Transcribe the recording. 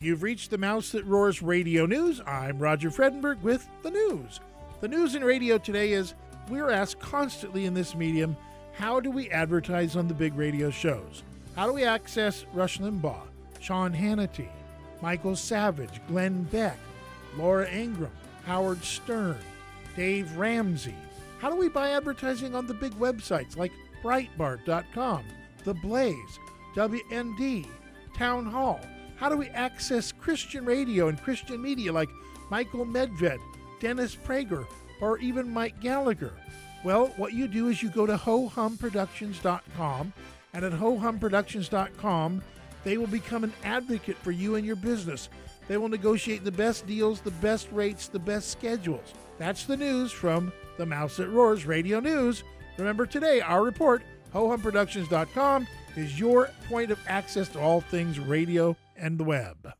You've reached the Mouse That Roars Radio News. I'm Roger Fredenberg with the news. The news in radio today is we're asked constantly in this medium how do we advertise on the big radio shows? How do we access Rush Limbaugh, Sean Hannity, Michael Savage, Glenn Beck, Laura Ingraham, Howard Stern, Dave Ramsey? How do we buy advertising on the big websites like Breitbart.com, The Blaze, WND, Town Hall? How do we access Christian radio and Christian media like Michael Medved, Dennis Prager, or even Mike Gallagher? Well, what you do is you go to hohumproductions.com, and at hohumproductions.com, they will become an advocate for you and your business. They will negotiate the best deals, the best rates, the best schedules. That's the news from the Mouse That Roars Radio News. Remember today, our report, hohumproductions.com, is your point of access to all things radio and the web.